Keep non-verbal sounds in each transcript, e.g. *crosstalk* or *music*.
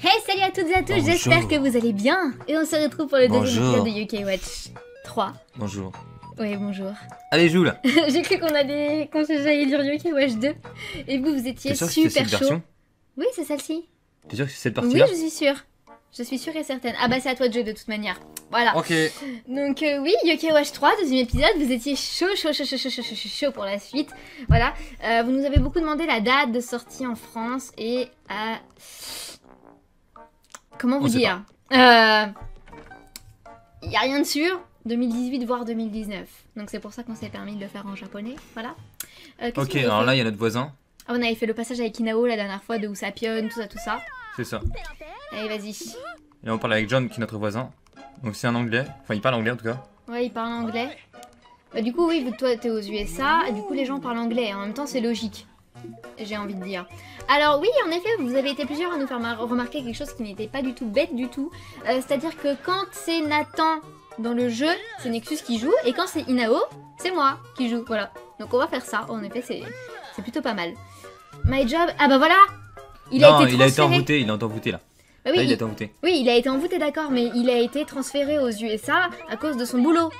Hey, salut à toutes et à tous, j'espère que vous allez bien Et on se retrouve pour le deuxième épisode de UK Watch 3. Bonjour. Ouais, bonjour. Allez, joue là *laughs* J'ai cru qu'on allait... qu'on s'est dire UK Watch 2. Et vous, vous étiez super chaud. Oui, c'est celle-ci. T'es sûr que c'est cette partie-là Oui, je suis sûre. Je suis sûre et certaine. Ah bah c'est à toi de jouer de toute manière. Voilà. Ok. Donc euh, oui, UK Watch 3, deuxième épisode, vous étiez chaud, chaud, chaud, chaud, chaud, chaud, chaud, chaud pour la suite. Voilà. Euh, vous nous avez beaucoup demandé la date de sortie en France et à... Comment vous dire Euh... Il a rien de sûr. 2018 voire 2019. Donc c'est pour ça qu'on s'est permis de le faire en japonais. Voilà. Euh, Ok, alors là, il y a notre voisin. Ah, on avait fait le passage avec Inao la dernière fois de Usapion, tout ça, tout ça. C'est ça. Allez, vas-y. Et là, on parle avec John, qui est notre voisin. Donc c'est un anglais. Enfin, il parle anglais en tout cas. Ouais, il parle anglais. Bah, du coup, oui, toi t'es aux USA, et du coup les gens parlent anglais. En même temps, c'est logique. J'ai envie de dire. Alors, oui, en effet, vous avez été plusieurs à nous faire mar- remarquer quelque chose qui n'était pas du tout bête du tout. Euh, C'est-à-dire que quand c'est Nathan dans le jeu, c'est Nexus qui joue, et quand c'est Inao, c'est moi qui joue. Voilà. Donc, on va faire ça. En effet, c'est plutôt pas mal. My job. Ah, bah voilà Il non, a été il a été envoûté. Il est envoûté là. Bah oui, là, il il- a été envoûté. oui, il a été envoûté, d'accord, mais il a été transféré aux USA à cause de son boulot.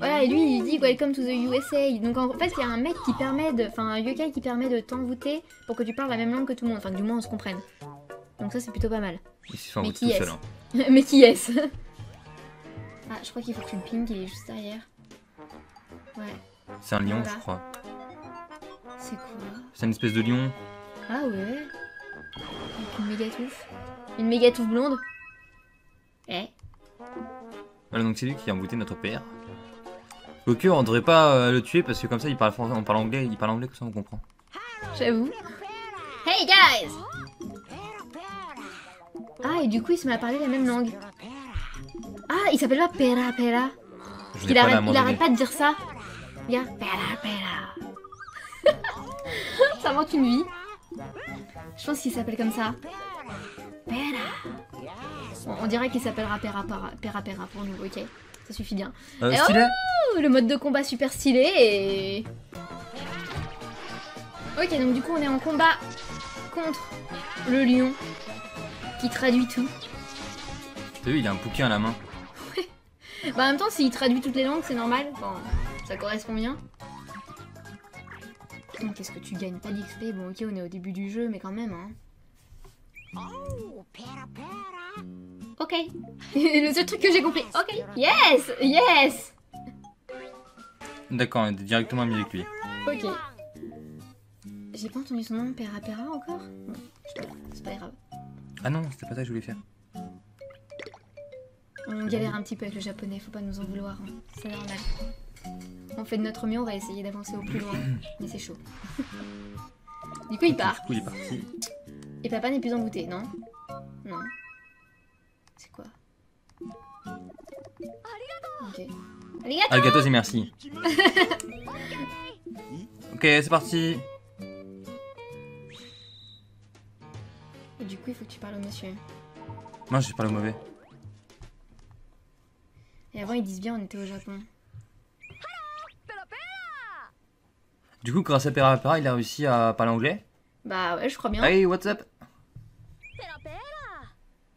Voilà, et lui, il dit Welcome to the USA. Donc en fait, il y a un mec qui permet de. Enfin, un yokai qui permet de t'envoûter pour que tu parles la même langue que tout le monde. Enfin, du moins on se comprenne. Donc ça, c'est plutôt pas mal. Il fait Mais envoûter qui tout est-ce seul. hein. *laughs* mais qui est-ce *laughs* Ah, je crois qu'il faut que tu le pingues, il est juste derrière. Ouais, C'est un lion, Voilà. je crois. c'est quoi C'est une espèce de lion. Ah ouais Avec une méga touffe. Une méga touffe blonde. Eh Voilà, donc c'est lui qui a envoûté notre père. On devrait pas euh, le tuer parce que comme ça, il parle français, on parle anglais, il parle anglais, comme ça on comprend. J'avoue. Hey guys Ah, et du coup, il se met à parler la même langue. Ah, il s'appelle pas Pera Pera. Il pas arrête, il pas de dire ça. Regarde, Pera Pera. *laughs* ça manque une vie. Je pense qu'il s'appelle comme ça. Pera. On dirait qu'il s'appellera Pera Pera, Pera Pera pour nous, ok Ça suffit bien. Euh, Et oh stylé le mode de combat super stylé et... Ok, donc du coup on est en combat contre le lion qui traduit tout. T'as vu, il a un bouquin à la main. Bah en même temps s'il traduit toutes les langues c'est normal, enfin ça correspond bien. Qu'est-ce que tu gagnes? Pas d'XP, bon ok on est au début du jeu mais quand même hein. Ok. le *laughs* seul truc que j'ai compris. Ok. Yes Yes D'accord, on est directement mis avec lui. Ok. J'ai pas entendu son nom, Pera Pera encore c'est pas grave, c'est pas grave. Ah non, c'était pas ça que je voulais faire. On galère un petit peu avec le japonais, faut pas nous en vouloir, hein. c'est normal. On fait de notre mieux, on va essayer d'avancer au plus loin, *clears throat* mais c'est chaud. du coup il part, Du coup, il est parti. et papa n'est plus envoûté, non? Non. C'est quoi Ok. Arigato Arigato et merci. *laughs* ok, c'est parti. Et du coup il faut que tu parles au monsieur. Moi, j'ai pas le mauvais. Et avant ils disent bien on était au Japon. Du coup, grâce à Pera Pera, il a réussi à parler anglais. Bah ouais je crois bien. Hey, what's up?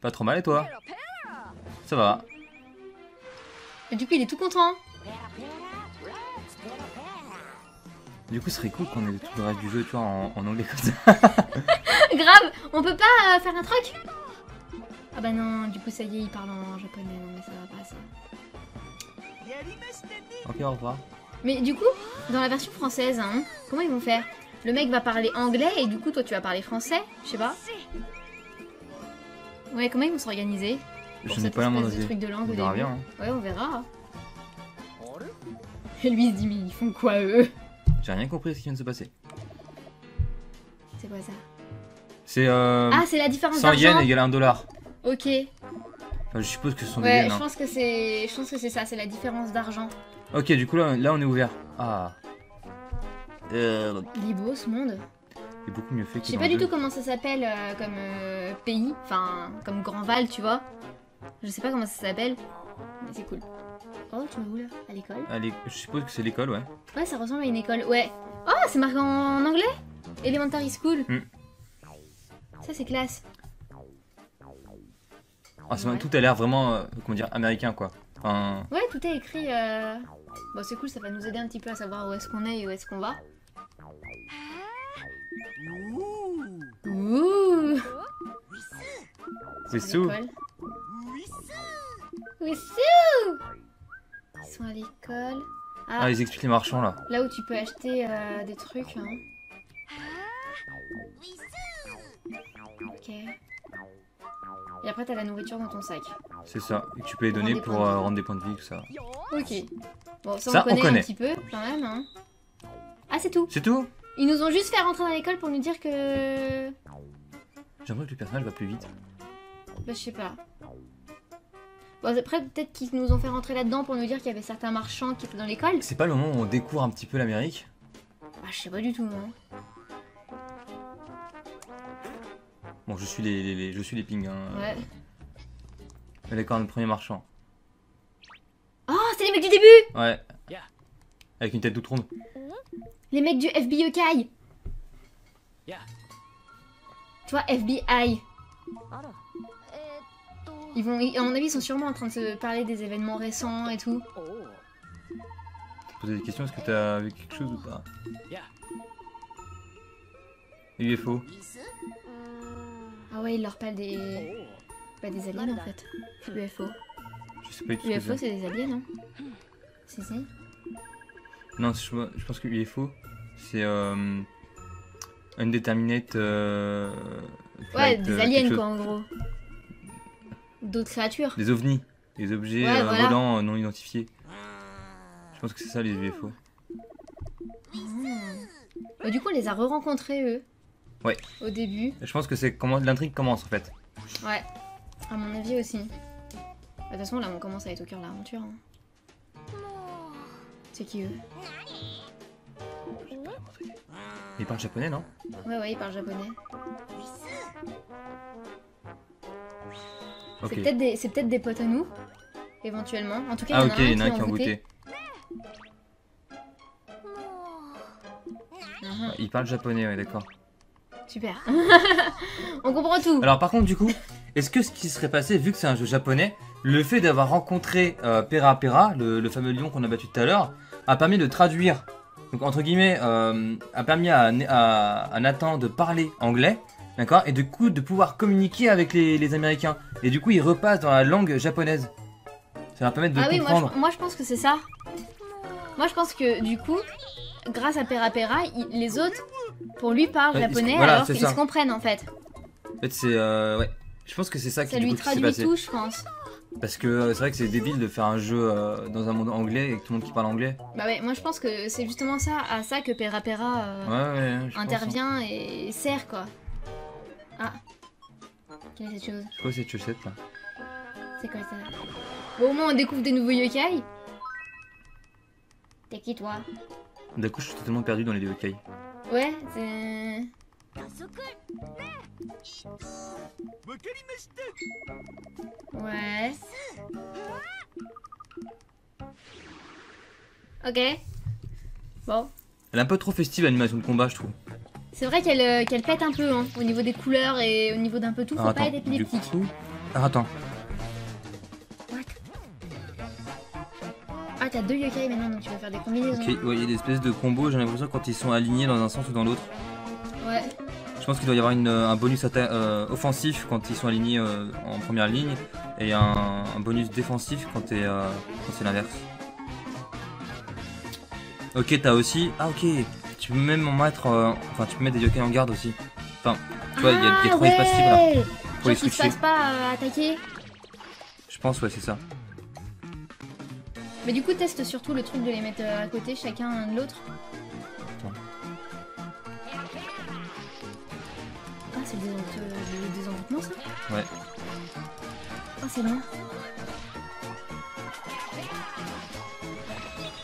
Pas trop mal et toi? Ça va. Et du coup il est tout content. Du coup, ce serait cool qu'on ait tout le reste du jeu, tu vois, en, en anglais comme ça. *laughs* Grave, on peut pas euh, faire un truc Ah bah non, du coup ça y est, il parle en japonais, non mais ça va pas ça. ok, au revoir. Mais du coup, dans la version française, hein, comment ils vont faire? Le mec va parler anglais et du coup toi tu vas parler français? Je sais pas. Ouais, comment ils vont s'organiser Je n'ai pas la moindre idée. truc de langue On verra bien. hein. Ouais, on verra. Et lui il se dit mais ils font quoi eux? J'ai rien compris de ce qui vient de se passer. C'est quoi ça? C'est euh, Ah, c'est la différence 100 yens d'argent égale 1 dollar. Ok. Enfin, je suppose que ce sont des Ouais, yens. je hein. pense que c'est je pense que c'est ça, c'est la différence d'argent. Ok, du coup, là, là, on est ouvert. Ah. Euh, Il est beau ce monde. Est beaucoup mieux fait que Je sais pas du jeu. tout comment ça s'appelle euh, comme euh, pays, enfin comme Grand Val, tu vois. Je sais pas comment ça s'appelle, mais c'est cool. Oh, tu vas où là? À l'école? Je suppose que c'est l'école, ouais. Ouais, ça ressemble à une école. Ouais. Oh, c'est marqué en anglais? Elementary School. Hmm. Ça, c'est classe. Ah, Ouais. Tout a l'air vraiment, euh, comment dire, américain quoi. Enfin, Ouais, tout est écrit. euh, Bon, c'est cool, ça va nous aider un petit peu à savoir où est-ce qu'on est et où est-ce qu'on va. Ouh l'école. Wissou Ils sont à l'école. Ah, Ah, ils expliquent les marchands là. là où tu peux acheter euh, des trucs. Hein. Ok. Et après, t'as la nourriture dans ton sac. C'est ça. Et tu peux les donner pour euh, rendre des points de vie, tout ça. Ok. Bon, ça, Ça, on, on connaît connaît. un petit peu quand même. Hein. Ah, c'est tout. C'est tout? Ils nous ont juste fait rentrer dans l'école pour nous dire que. J'aimerais que le personnage va plus vite. Bah, je sais pas. Bon, après, peut-être qu'ils nous ont fait rentrer là-dedans pour nous dire qu'il y avait certains marchands qui étaient dans l'école. C'est pas le moment où on découvre un petit peu l'Amérique Bah, je sais pas du tout, moi. Bon, je suis les, les- les- je suis les pings. Hein. Ouais. Mais D'accord, le premier marchand. Oh, c'est les mecs du début Ouais. Avec une tête toute ronde. Les mecs du FBI Kai Yeah. Tu vois, FBI. Ils vont, à mon avis, ils sont sûrement en train de se parler des événements récents et tout. Poser des questions, est-ce que t'as vu quelque chose ou pas Yeah. UFO. Ah ouais, ils leur parlent des... Bah, des aliens, en fait. UFO. Je sais pas UFO, c'est. c'est des aliens, non Si, si. Non, je, je pense que UFO, c'est euh, Undeterminate. Euh, Ouais, des euh, aliens, chose. quoi, en gros. D'autres créatures. Des ovnis. Des objets Ouais, euh, voilà. volants non identifiés. Je pense que c'est ça les UFO. Bah, du coup, on les a re-rencontrés, eux. Ouais. Au début. Je pense que c'est comment l'intrigue commence en fait. Ouais. À mon avis aussi. Bah, De toute façon, là, on commence à être au cœur de l'aventure. hein. C'est qui, eux Il parle japonais, non Ouais, ouais, ils parlent japonais. C'est peut-être des, peut-être des potes à nous, éventuellement. En tout cas, Ah il y en ok, a il y en a un qui en goûté. Mhm, Il parle japonais, ouais, d'accord. Super. *laughs* on comprend tout. Alors par contre, du coup, est-ce que ce qui serait passé, vu que c'est un jeu japonais, le fait d'avoir rencontré euh, Pera Pera, le, le fameux lion qu'on a battu tout à l'heure, a permis de traduire, donc entre guillemets, euh, a permis à, à, à Nathan de parler anglais, d'accord, et du coup de pouvoir communiquer avec les, les Américains. Et du coup, il repasse dans la langue japonaise. Ça va permettre de ah oui, moi je, moi je pense que c'est ça. Moi je pense que du coup, grâce à Pera Pera, il- les autres, pour lui, parlent Ouais, japonais voilà, alors qu'ils ça. se comprennent en fait. En fait, c'est euh, ouais. Je pense que c'est ça qui Ça du lui s'est traduit tout, je pense. Parce que euh, c'est vrai que c'est débile de faire un jeu euh, dans un monde anglais et que tout le monde qui parle anglais. Bah ouais, moi je pense que c'est justement ça, à ça que Pera Pera euh, Ouais, ouais, je pense, hein. intervient et sert quoi. Ah. Quelle est cette chose? C'est quoi cette chaussette là C'est quoi ça? Bon, au moins on découvre des nouveaux yokai. T'es qui toi? D'un coup, je suis totalement perdu dans les yokai. Ouais, c'est. Ouais. Ok. Bon. Elle est un peu trop festive l'animation de combat, je trouve. C'est vrai qu'elle euh, qu'elle pète un peu hein, au niveau des couleurs et au niveau d'un peu tout. Faut Alors, pas attends, être du épileptique. coup... Alors attends, Ah, t'as deux yokai maintenant donc tu vas faire des combinaisons. ok, ouais, il y a des espèces de combos, j'ai l'impression quand ils sont alignés dans un sens ou dans l'autre. Ouais. Je pense qu'il doit y avoir une, euh, un bonus euh, offensif quand ils sont alignés euh, en première ligne et un, un bonus défensif quand, euh, c'est l'inverse. Ok, t'as aussi... Ah ok, tu peux même en mettre... euh, Enfin, tu peux mettre des yokai en garde aussi. Enfin, tu vois, il y a, y a Ah, trois espaces libres là. ouais Pour les Genre qu'ils se switcher. fassent pas euh, attaquer. Je pense, ouais, c'est ça. Mais du coup, teste surtout le truc de les mettre à côté, chacun un de l'autre. Ouais. Ah, c'est long.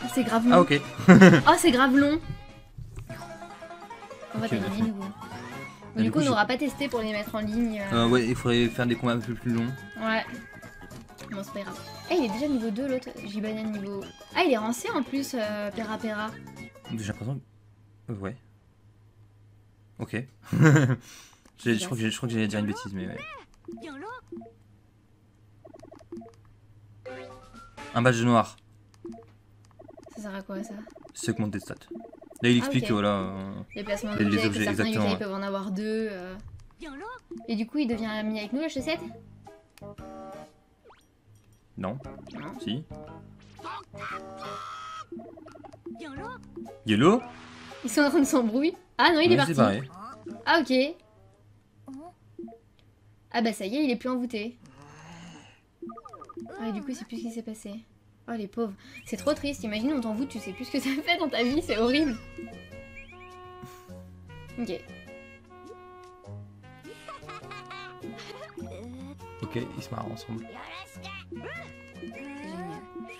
Ah, c'est grave long. Ah ok. *laughs* Ah, c'est grave long. On va Ok, t'as gagné merci. du coup. Du on n'aura pas testé pour les mettre en ligne. euh, Euh, ouais, il faudrait faire des combats un peu plus longs. Ouais. Bon, c'est pas grave. Eh, il est déjà niveau 2 l'autre. Jibana niveau. Ah, il est rancé en plus, euh, Pera Pera. J'ai l'impression que... ouais. Ok. *laughs* Je crois que je crois que j'allais dire une bêtise, mais ouais. Un badge noir. Ça sert à quoi ça? C'est augmente tes stats. Là, il Ah, explique, ok. voilà. euh, Les placements les que objets, certains exactement, ouais. peuvent en avoir deux. euh. Et du coup, il devient ami avec nous, la chaussette Non. Non. Si. Yellow Ils sont en train de s'embrouiller. Ah non, il est parti. Ah ok. Ah bah ça y est, il est plus envoûté. Ah et du coup, c'est plus ce qui s'est passé. Oh les pauvres. C'est trop triste. Imagine, on t'envoûte, tu sais plus ce que ça fait dans ta vie, c'est horrible. Ok. Ok, ils se marrent ensemble.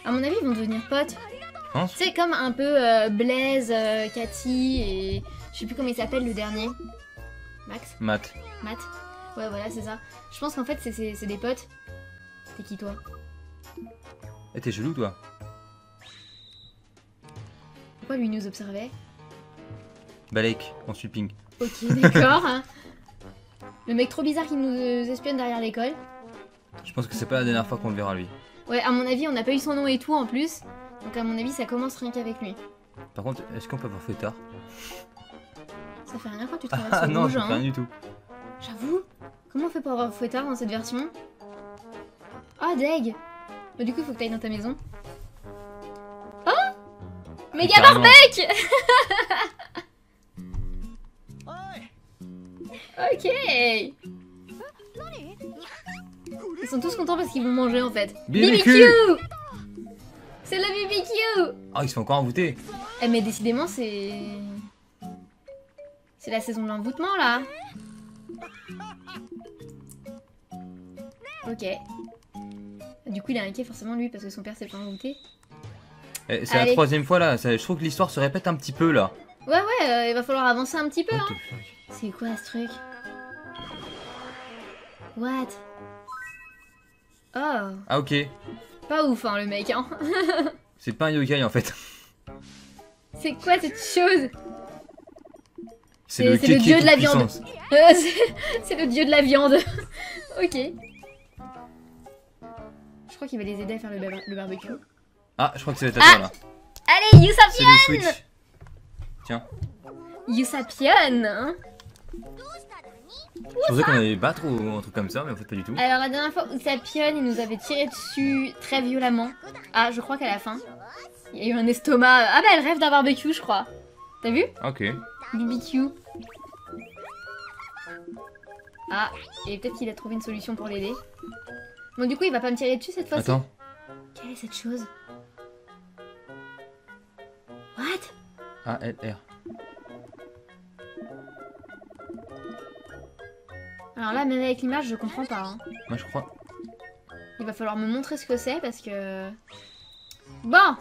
À mon avis, ils vont devenir potes. Pense. C'est comme un peu euh, Blaise, euh, Cathy et je sais plus comment il s'appelle le dernier. Max Matt. Matt Ouais, voilà, c'est ça. Je pense qu'en fait, c'est- des potes. T'es qui toi? Eh, t'es chelou, toi. Pourquoi lui nous observait? Balek, en sweeping. Ok, d'accord. le mec trop bizarre qui nous euh, espionne derrière l'école. Je pense que c'est pas la dernière fois qu'on le verra, lui. Ouais, à mon avis, on n'a pas eu son nom et tout en plus. Donc à mon avis, ça commence rien qu'avec lui. Par contre, est-ce qu'on peut avoir fouettard Ça fait rien quand tu *laughs* traverses Ah le non, rouge, je fais hein. rien du tout. J'avoue. Comment on fait pour avoir fouettard dans cette version? Ah, deg Bah du coup, faut que t'ailles dans ta maison. Oh Méga barbecue *laughs* Ok Ils sont tous contents parce qu'ils vont manger en fait. BBQ. C'est le BBQ Ah, il se fait encore envoûter? Eh mais décidément c'est... C'est la saison de l'envoûtement là *laughs* Ok. Du coup il est inquiet forcément lui parce que son père s'est fait envoûter. Eh, C'est la Allez. troisième fois là, ça- je trouve que l'histoire se répète un petit peu là. Ouais ouais, euh, il va falloir avancer un petit peu What hein. the fuck? C'est quoi ce truc? What? Oh, Ah ok, pas ouf hein le mec hein. *laughs* c'est pas un yokai en fait. C'est quoi cette chose? *laughs* C'est C'est- le, dieu de la viande. Euh, c'est- le dieu de la viande. ok. Je crois qu'il va les aider à faire le, bar- le barbecue. Ah, je crois que c'est la Ah. là. Allez, Yusapion C'est le switch. Tiens, Yusapion hein. je pensais qu'on allait battre ou un truc comme ça, mais en fait pas du tout. Alors la dernière fois, Usapion, il nous avait tiré dessus très violemment. Ah, je crois qu'à la fin, il y a eu un estomac. Ah bah elle rêve d'un barbecue, je crois. T'as vu? Ok. BBQ. Ah, et peut-être qu'il a trouvé une solution pour l'aider. Bon, du coup, il va pas me tirer dessus cette fois-ci. Attends, Quelle est cette chose? What? A, L, R. Alors là, même avec l'image, je comprends pas. hein. Moi je crois. Il va falloir me montrer ce que c'est parce que... Bon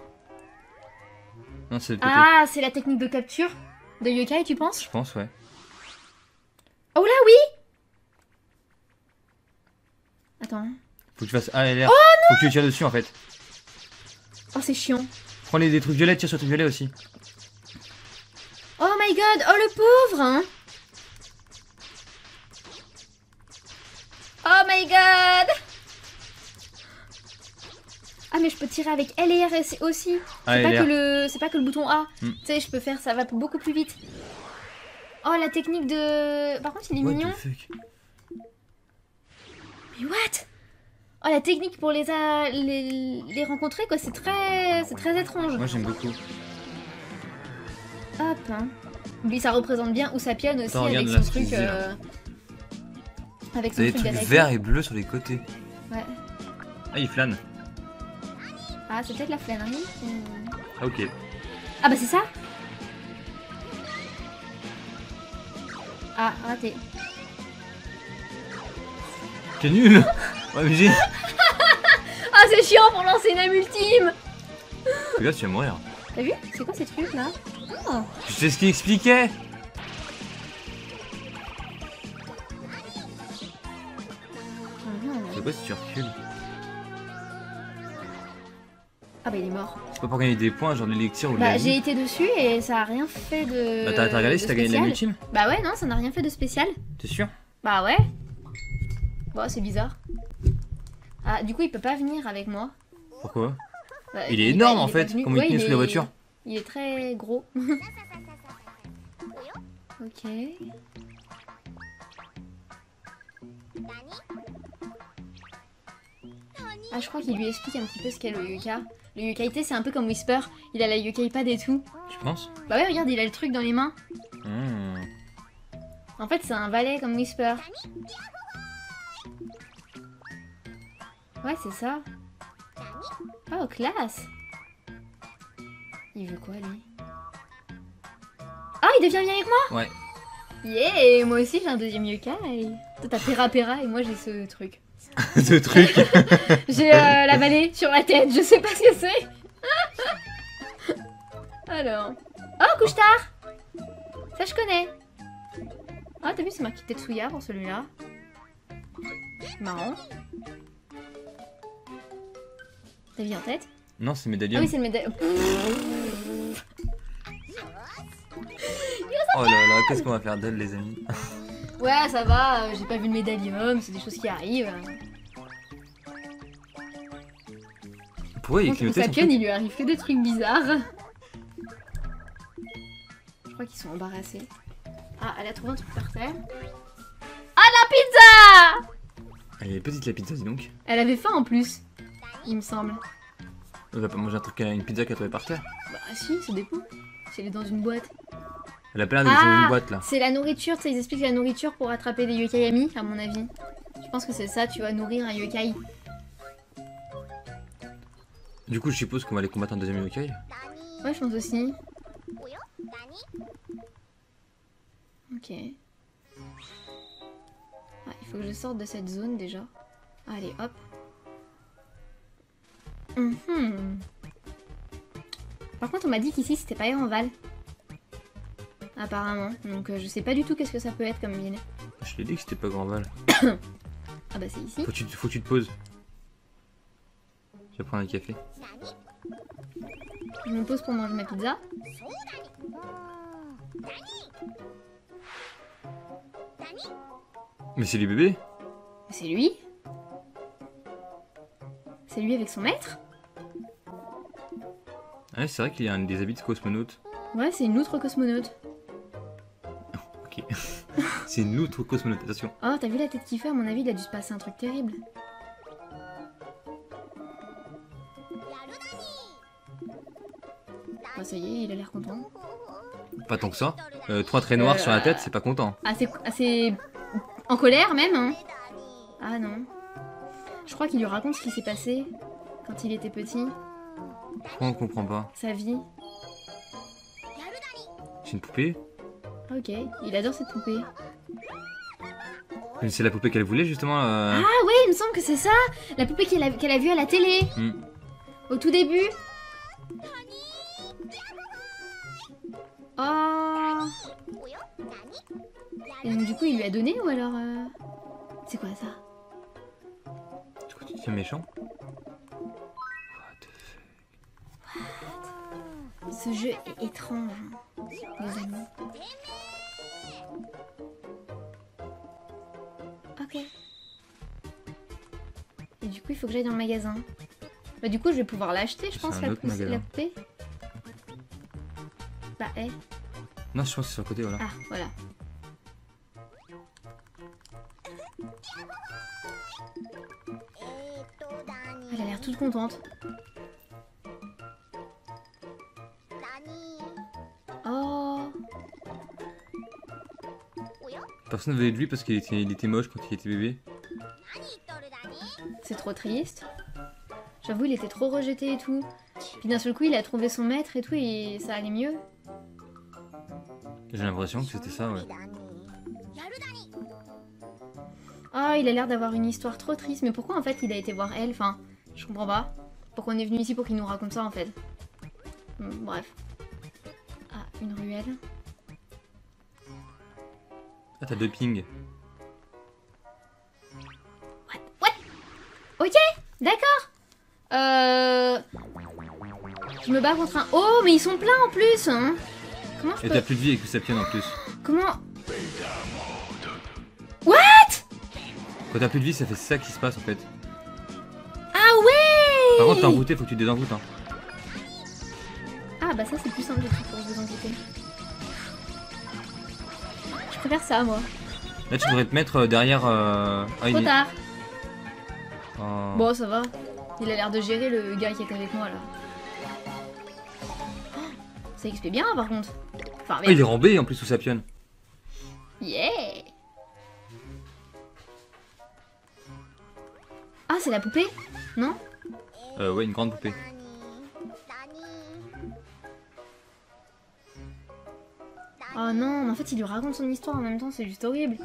Non, c'est peut-être. Ah, c'est la technique de capture de yokai, tu penses? Je pense, ouais. Oh là, oui Attends. Faut que tu fasses A, L, R. Oh, Faut que tu tires dessus en fait. Oh, c'est chiant. Prends les des trucs violets, tire sur les trucs violets aussi. Oh my god Oh, le pauvre hein Oh my god Ah, mais je peux tirer avec L et R aussi. C'est pas, que le... c'est pas que le bouton A. Hmm. Tu sais, je peux faire, ça va beaucoup plus vite. Oh, la technique de... Par contre, il est What mignon. the fuck? Mais what? Oh, la technique pour les, a- les... les rencontrer, quoi, c'est très... C'est très étrange. Moi j'aime beaucoup. Hop, hein. Lui, ça représente bien Usapion aussi Attends, regarde avec son truc... euh, Avec son truc trucs d'attaque. verts et bleus sur les côtés. Ouais. Ah, il flâne. Ah, c'est peut-être la flânerie Ah, ok. Ah bah c'est ça Ah, raté. T'es nul *laughs* *laughs* Ah, c'est chiant pour lancer une âme ultime Regarde, tu vas mourir. T'as vu C'est quoi ces trucs là Oh, Tu sais ce qu'il expliquait. C'est quoi si tu recules Ah bah il est mort. C'est pas pour gagner des points, genre l'élixir ou Bah j'ai été dessus et ça a rien fait de... Bah t'as regardé si t'as gagné la ultime Bah ouais, non, ça n'a rien fait de spécial. T'es sûr Bah ouais. Bon, c'est bizarre. Ah, du coup, il peut pas venir avec moi. Pourquoi Bah, Il est pas- énorme en est fait. Ouais, il tenait sous la voiture Il est très gros. *laughs* ok. Ah, je crois qu'il lui explique un petit peu ce qu'est le yuka. Le yukaïté, c'est un peu comme Whisper. Il a la yukaipad et tout. Tu penses? Bah ouais, regarde, il a le truc dans les mains. Hmm. En fait, c'est un valet comme Whisper. Ouais, c'est ça. Oh, classe Il veut quoi, lui? Ah, il devient bien avec moi? Ouais. Yeah Moi aussi, j'ai un deuxième yokai. Toi, t'as Pera Pera et moi, j'ai ce truc. *laughs* Ce truc. *laughs* J'ai euh, la vallée sur la tête, je sais pas ce que c'est. *laughs* Alors. Oh, couche tard Ça, je connais. Ah, t'as vu, c'est marqué Tetsuya pour celui-là. Marrant. T'as en tête non, c'est Ah médaillon. oui, c'est le médaille. Oh là là, qu'est-ce qu'on va faire d'elle, les amis *laughs* Ouais, ça va, euh, j'ai pas vu le médaillum, c'est des choses qui arrivent. Pourquoi il est Sapien, truc il lui arrive que des trucs bizarres. Je crois qu'ils sont embarrassés. Ah, elle a trouvé un truc par terre. Ah, la pizza Elle est petite la pizza, dis donc. Elle avait faim en plus, il me semble. Elle va pas manger un truc, une pizza qu'elle a trouvée par terre. Bah si, ça dépend. Si elle est dans une boîte. Elle a plein de Ah une boîte là. C'est la nourriture, tu sais, ils expliquent la nourriture pour attraper des yokai amis, à mon avis. Je pense que c'est ça, tu vas nourrir un yokai. Du coup, je suppose qu'on va les combattre en deuxième yokai. Ouais, je pense aussi. Ok. Ah, il faut que je sorte de cette zone déjà. Allez, hop. Mhm. Par contre, on m'a dit qu'ici c'était pas en Val. Apparemment. Donc, euh, je sais pas du tout qu'est-ce que ça peut être comme ville. Je l'ai dit que c'était pas grand val. *coughs* Ah, bah, c'est ici. Faut que tu, faut que tu te poses. Je vais prendre un café. Je me pose pour manger ma pizza. Mais c'est les bébés? C'est lui C'est lui avec son maître Ouais, c'est vrai qu'il y a un des habits de cosmonaute. Ouais, c'est une autre cosmonaute. Ok. *laughs* c'est une autre cosmonaute, attention. Oh, t'as vu la tête qu'il fait À mon avis, il a dû se passer un truc terrible. Oh, ça y est, il a l'air content. Pas tant que ça. Euh, trois traits noirs Euh, sur la tête, c'est pas content. Assez, assez en colère même. Hein. Ah non. Je crois qu'il lui raconte ce qui s'est passé quand il était petit, Pourquoi on comprend pas sa vie. C'est une poupée Ok, il adore cette poupée. Mais C'est la poupée qu'elle voulait justement. euh, Ah ouais, il me semble que c'est ça La poupée qu'elle a, qu'elle a vue à la télé hmm. Au tout début Oh Et donc du coup il lui a donné ou alors... euh, C'est quoi ça? Deviens méchant What the Ce jeu est étrange, hein, les amis. Ok. Et du coup il faut que j'aille dans le magasin. Bah du coup je vais pouvoir l'acheter je C'est pense la, la poupée. Bah eh. Non, je pense que c'est sur le côté, voilà. Ah voilà. Elle a l'air toute contente. Oh Personne ne veut de lui parce qu'il était, il était moche quand il était bébé. C'est trop triste. J'avoue, il était trop rejeté et tout. Puis d'un seul coup, il a trouvé son maître et tout, et ça allait mieux. J'ai l'impression que c'était ça, ouais. Oh, il a l'air d'avoir une histoire trop triste. Mais pourquoi en fait il a été voir elle Enfin, je comprends pas. Pourquoi on est venu ici pour qu'il nous raconte ça en fait Hmm, Bref. Ah, une ruelle. Ah, t'as deux pings. Ok, d'accord. Euh... Je me bats contre un... Oh, mais ils sont pleins en plus hein. Comment je Et peux... t'as plus de vie avec Sapien en plus. Comment... Quand t'as plus de vie, ça fait ça qui se passe en fait. Par contre, t'es envoûté, faut que tu te désenvoûtes. Hein. Ah bah ça c'est plus simple des trucs pour vous envoûter. Je préfère ça moi. Là, tu devrais te mettre euh, derrière. Euh... Ah, Trop tard. Oh. Bon ça va. Il a l'air de gérer le gars qui est avec moi là. Oh, Ça XP bien par contre. Enfin Oh, il est rembé en plus sous sa pionne. Yeah Ah c'est la poupée Non Euh, ouais, une grande poupée. Oh non, mais en fait il lui raconte son histoire en même temps, c'est juste horrible.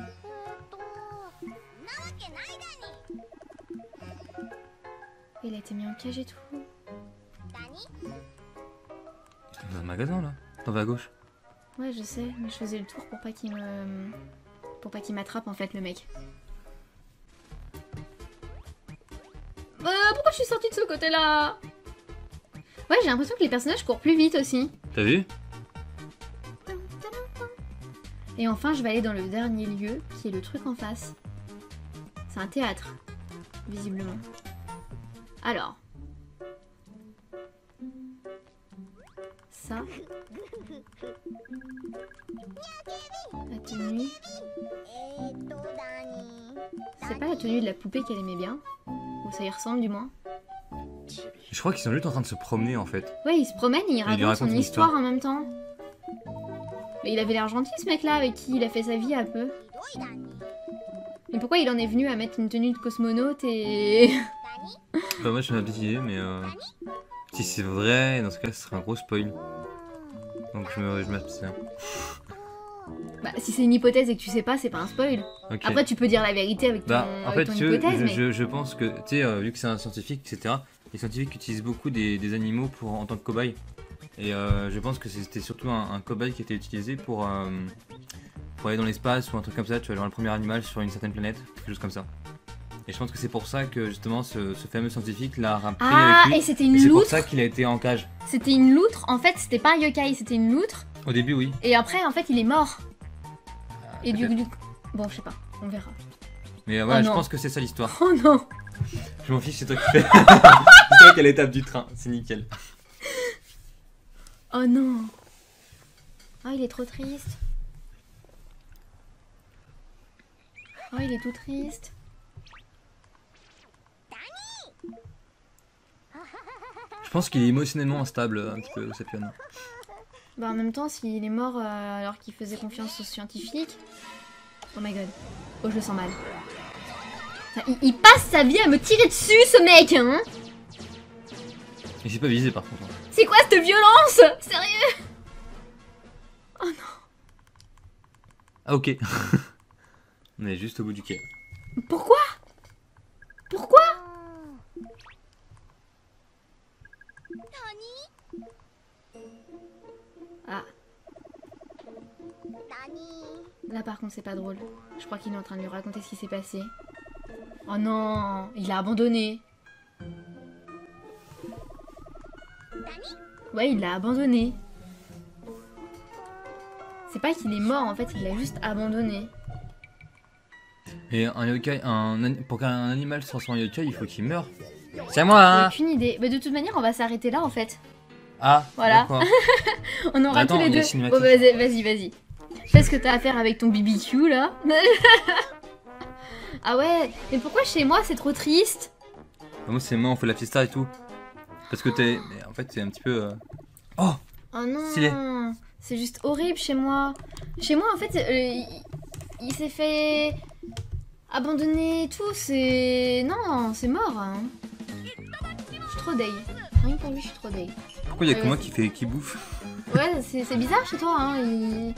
Il a été mis en cage et tout. Dans un magasin là. T'en vas à gauche. Ouais, je sais, mais je faisais le tour pour pas qu'il me. pour pas qu'il m'attrape en fait, le mec. Euh, pourquoi je suis sortie de ce côté-là Ouais, j'ai l'impression que les personnages courent plus vite aussi. T'as vu Et enfin, je vais aller dans le dernier lieu, qui est le truc en face. C'est un théâtre, visiblement. Alors. Ça. C'est pas la tenue de la poupée qu'elle aimait bien. Ou ça y ressemble du moins. Je crois qu'ils sont juste en train de se promener en fait. Ouais, il se promène et il raconte, lui raconte son une histoire, histoire. en même temps. Mais il avait l'air gentil ce mec-là avec qui il a fait sa vie un peu. Mais pourquoi il en est venu à mettre une tenue de cosmonaute et... *laughs* Bah, moi, j'ai ma petite idée, mais euh, si c'est vrai, dans ce cas, ce serait un gros spoil. Donc, je me- je m'abstiens. Bah, si c'est une hypothèse et que tu sais pas, c'est pas un spoil. Après, tu peux dire la vérité avec ton, Bah, en avec fait, ton veux, hypothèse, je, mais... je, je pense que, tu sais, euh, vu que c'est un scientifique, etc., les scientifiques utilisent beaucoup des, des animaux pour, en tant que cobaye. Et euh, je pense que c'était surtout un, un cobaye qui était utilisé pour, euh, pour aller dans l'espace ou un truc comme ça, tu vois, genre le premier animal sur une certaine planète, quelque chose comme ça. Et je pense que c'est pour ça que justement ce, ce fameux scientifique l'a pris Ah, avec lui. et c'était Et une c'est pour loutre ça qu'il a été en cage. C'était une loutre, en fait, c'était pas un yokai, c'était une loutre. Au début, oui. Et après, en fait, il est mort. Et du, du Bon, je sais pas, on verra. Mais voilà, Oh je pense que c'est ça l'histoire. Oh non Je m'en fiche, c'est toi qui fais. *laughs* c'est toi qui à l'étape du train, c'est nickel. Oh non Oh, il est trop triste. Oh, il est tout triste. Je pense qu'il est émotionnellement instable un petit peu, Sapion. Bah, en même temps, s'il est mort euh, alors qu'il faisait confiance aux scientifiques. Oh my god. Oh, je le sens mal. Il, il passe sa vie à me tirer dessus, ce mec, hein Il s'est pas visé par contre. C'est quoi cette violence? Sérieux? Ah, ok. *laughs* On est juste au bout du quai. Pourquoi? Pourquoi? Ah. Là par contre c'est pas drôle. Je crois qu'il est en train de lui raconter ce qui s'est passé. Oh non, il a abandonné. Ouais, il l'a abandonné. C'est pas qu'il est mort en fait, il l'a juste abandonné. Et un yokai, un, ani- pour qu'un animal se transforme en yokai, il faut qu'il meure. C'est à moi, J'ai hein aucune idée. Mais de toute manière, on va s'arrêter là en fait. Ah, Voilà. *laughs* On aura Attends, tous les deux. Bon, vas-y, vas-y, vas-y. Fais ce que t'as à faire avec ton BBQ là. *laughs* ah ouais, mais pourquoi chez moi c'est trop triste Moi, c'est moi, on fait la fiesta et tout. Parce que t'es. mais En fait, c'est un petit peu. euh, Oh Oh non. C'est juste horrible chez moi. Chez moi en fait, euh, il, il s'est fait abandonner et tout. C'est. Non, c'est mort. hein. Je suis trop deg. Rien que pour lui, je suis trop deg. Pourquoi il y a que moi qui, fait, qui bouffe Ouais, c'est c'est bizarre chez toi, hein. Ils,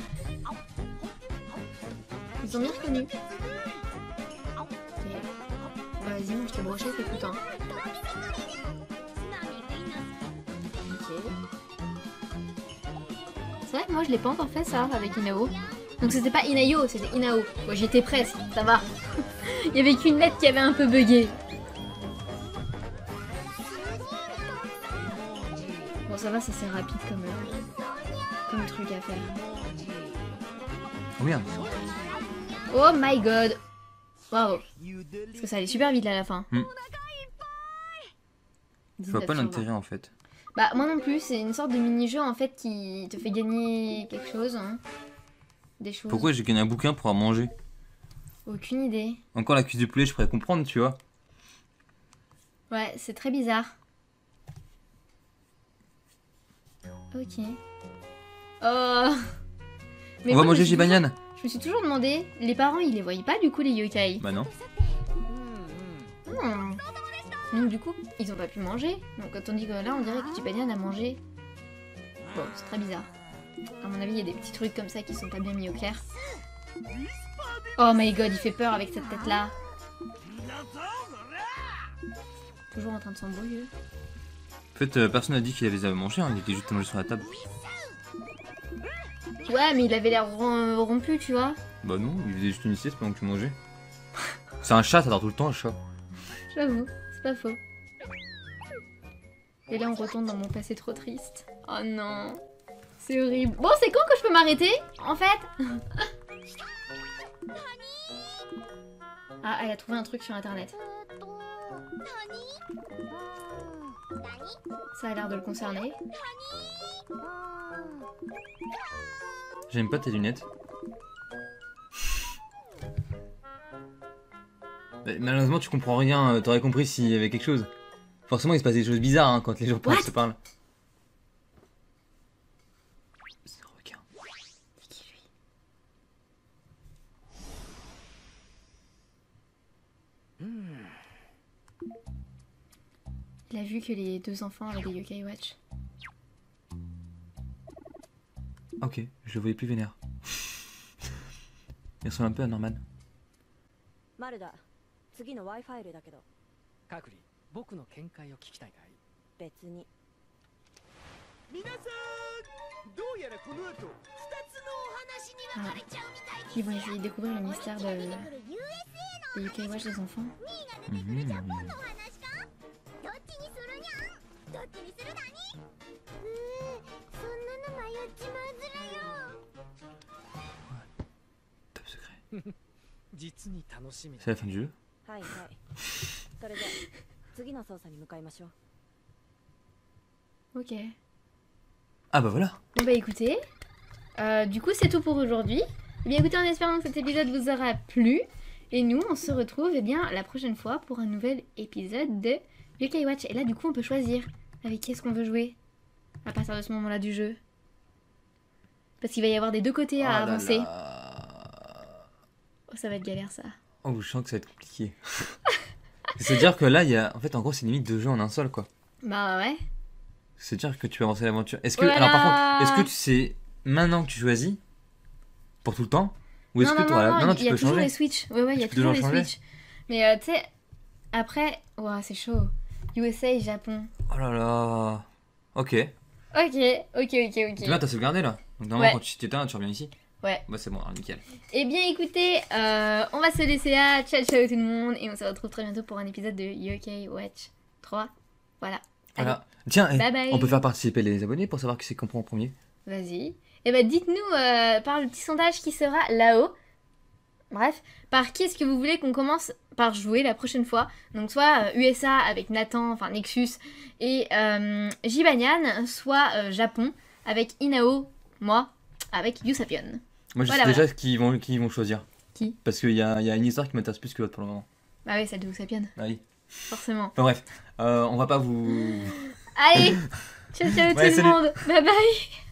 ils ont bien reconnu. Ok. Vas-y, mange tes brochettes, écoute. Hein. Ok. C'est vrai que moi je l'ai pas encore fait ça avec Inao. Donc c'était pas Inayo, c'était Inao. Bon, j'étais presque, ça va. *laughs* Il y avait qu'une lettre qui avait un peu bugué. Bon, ça va, ça c'est rapide comme, euh, comme truc à faire. Oh merde. Oh my god! Bravo! Parce que ça allait super vite là à la fin. Hmm. Je vois 19 pas sur 20. l'intérêt en fait. Bah moi non plus, c'est une sorte de mini-jeu en fait qui te fait gagner quelque chose. hein. Des choses. Pourquoi j'ai gagné un bouquin pour à manger? Aucune idée. Encore la cuisse du poulet, je pourrais comprendre, tu vois. Ouais, c'est très bizarre. Ok. Oh Mais On va manger suis chez Banyan Je me suis toujours demandé, les parents ils les voyaient pas du coup les yokai Bah non. Hmm. Donc du coup, ils ont pas pu manger. Donc quand on dit que là, on dirait que Jibanyan a mangé. Bon, c'est très bizarre. À mon avis, il y a des petits trucs comme ça qui sont pas bien mis au clair. Oh my god, il fait peur avec cette tête-là. Toujours en train de s'embrouiller. En fait, euh, personne n'a dit qu'il avait mangé, hein, il était juste mangé sur la table. Ouais, mais il avait l'air rom- rompu, tu vois. Bah non, il faisait juste une sieste pendant que tu mangeais. C'est un chat, ça dort tout le temps, un chat. J'avoue, c'est pas faux. Et là, on retourne dans mon passé trop triste. Oh non, c'est horrible. Bon, c'est quand que je peux m'arrêter, en fait? *laughs* Ah, elle a trouvé un truc sur internet. Ça a l'air de le concerner. J'aime pas tes lunettes. Mais malheureusement, tu comprends rien, euh, t'aurais compris s'il y avait quelque chose. Forcément, il se passe des choses bizarres hein, quand les gens se parlent. C'est un requin. C'est qui lui? Il a vu que les deux enfants avaient des yokai watch. Ok, je le voyais plus vénère. Il ressemble un peu à Norman. Ah. Ils vont essayer de découvrir le mystère de... des yokai watch des enfants. Mmh. どっちにするにゃんどっちにするだにうーそんなの迷っちまうずらよ Top secret. 実に楽しみだ C'est la fin du jeu はいはいそれで次の操作に向かいましょう Ok. Ah bah voilà Bon bah écoutez, euh, du coup c'est tout pour aujourd'hui. Eh bien écoutez, en espérant que cet épisode vous aura plu. Et nous, on se retrouve eh bien la prochaine fois pour un nouvel épisode de Yokai Watch. Et là du coup on peut choisir avec qui est-ce qu'on veut jouer à partir de ce moment-là du jeu? Parce qu'il va y avoir des deux côtés à Oh avancer. là. Oh, ça va être galère ça. Oh, je sens que ça va être compliqué. *laughs* C'est-à-dire que là, il y a. En fait, en gros, c'est limite deux jeux en un seul, quoi. Bah ouais. C'est-à-dire que tu peux avancer l'aventure. Est-ce que. Voilà. Alors, par contre, est-ce que tu sais maintenant que tu choisis Pour tout le temps Ou est-ce que non, t'auras- non, non, non, il tu y a peux toujours changer les Switch. Ouais, ouais, il y a peux toujours les changer. Switch. Mais euh, tu sais, après, ouah, c'est chaud. USA, Japon. Oh là là. Ok. Ok, ok, ok, ok. viens, t'as sauvegardé là Donc, normalement, Ouais. quand tu t'éteins, tu reviens ici Ouais. Bah, c'est bon, alors, nickel. Eh bien écoutez, euh, on va se laisser là. Ciao ciao tout le monde. Et on se retrouve très bientôt pour un épisode de Yokai Watch 3. Voilà. Allez, Voilà. Tiens, eh, Bye bye. on peut faire participer les abonnés pour savoir qui c'est qu'on prend en premier. Vas-y. Et bah dites-nous euh, par le petit sondage qui sera là-haut. Bref, par qui est-ce que vous voulez qu'on commence par jouer la prochaine fois? Donc soit euh, USA avec Nathan, enfin Nexus et euh, Jibanyan, soit euh, Japon avec Inao, moi, avec Yusapion. Moi, je Voilà, sais déjà qui ils vont, qui ils vont choisir. Qui? Parce qu'il y y a une histoire qui m'intéresse plus que l'autre pour le moment. Bah oui, celle de Yusapion, Ah oui. forcément. Enfin bref, euh, on va pas vous. Allez, *laughs* ciao ciao tout le monde. Bye bye.「